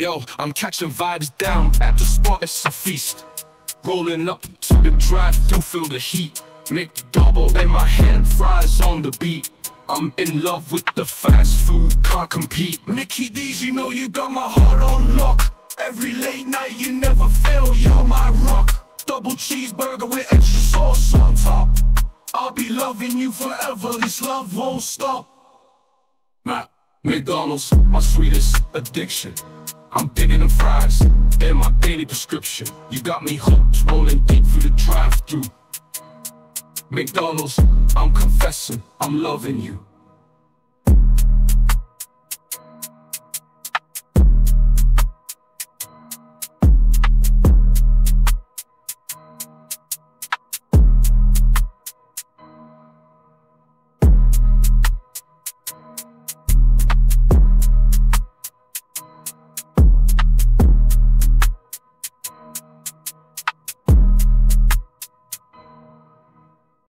Yo, I'm catching vibes down at the spot, it's a feast. Rolling up to the drive through feel the heat. McDouble and my hand, fries on the beat. I'm in love with the fast food, can't compete. Mickey D's, you know you got my heart on lock. Every late night, you never fail, you're my rock. Double cheeseburger with extra sauce on top. I'll be loving you forever, this love won't stop. Matt, McDonald's, my sweetest addiction. I'm digging them fries, they're my daily prescription. You got me hooked, rolling deep through the drive-through. McDonald's, I'm confessing, I'm loving you.